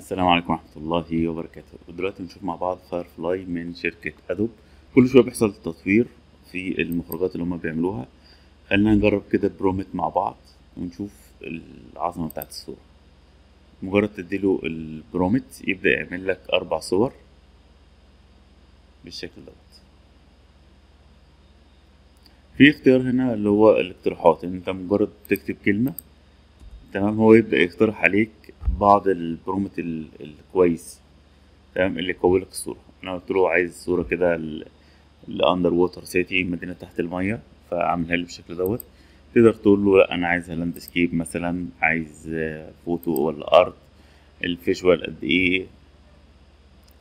السلام عليكم ورحمة الله وبركاته. ودلوقتي نشوف مع بعض Firefly من شركة Adobe كل شوية بيحصل تطوير في المخرجات اللي هما بيعملوها. خلينا نجرب كده prompt مع بعض ونشوف العظمة بتاعت الصورة. مجرد تديله ال prompt يبدأ يعمل لك أربع صور بالشكل دوت. في اختيار هنا اللي هو الاقتراحات. إن أنت مجرد تكتب كلمة تمام؟ هو يبدأ يقترح عليك بعض ال prompt ال- الكويس تمام اللي يقوي لك الصورة. أنا قلت له عايز صورة كده ال underwater city مدينة تحت المية فأعملها لي بالشكل دوت. تقدر تقول له لا أنا عايزها landscape مثلا عايز فوتو ولا art ال visual قد إيه؟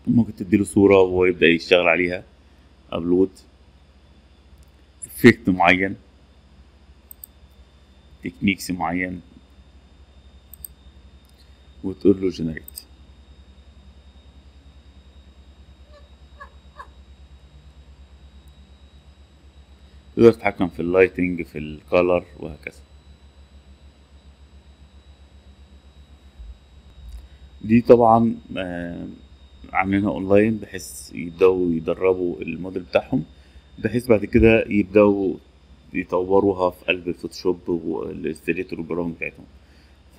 ممكن تديله صورة وهو يبدأ يشتغل عليها upload effect معين techniques معين. وتقول له generate تقدر تتحكم في ال lighting في ال color وهكذا. دي طبعا آه، عاملينها اونلاين بحيث يبدأوا يدربوا الموديل بتاعهم بحيث بعد كده يبدأوا يطوروها في قلب ال Photoshop وال Illustrator والبرامج بتاعتهم.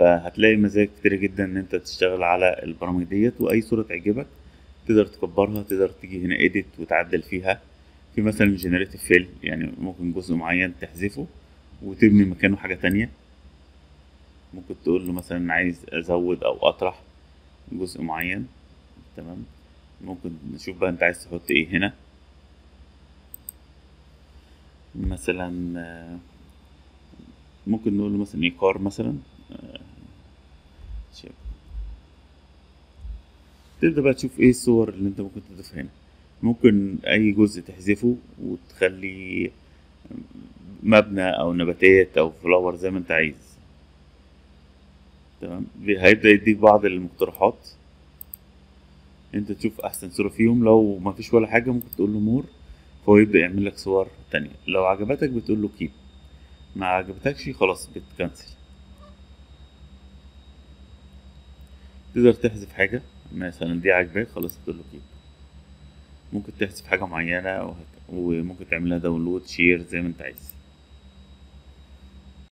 فهتلاقي مزايا كتيرة جدا إن أنت تشتغل على البرامج ديت وأي صورة تعجبك تقدر تكبرها تقدر تيجي هنا edit وتعدل فيها. في مثلا generative fill يعني ممكن جزء معين تحذفه وتبني مكانه حاجة تانية. ممكن تقول له مثلا عايز أزود أو أطرح جزء معين. تمام؟ ممكن نشوف بقى أنت عايز تحط إيه هنا. مثلا ممكن نقول مثلا car مثلا. آه، ship. تبدأ بقى تشوف إيه الصور اللي انت ممكن تضيفها هنا ممكن أي جزء تحذفه وتخلي مبنى أو نباتات أو flower زي ما انت عايز. تمام؟ هيبدأ يديك بعض المقترحات. انت تشوف أحسن صورة فيهم. لو ما فيش ولا حاجة ممكن تقول له more فهو يبدأ يعمل لك صور تانية. لو عجبتك بتقول له keep ما عجبتكش خلاص بتكنسل. تقدر تحذف حاجة مثلا دي عاجباك خلاص تقول له keep. ممكن تحذف حاجة معينة وممكن تعملها download share زي ما أنت عايز.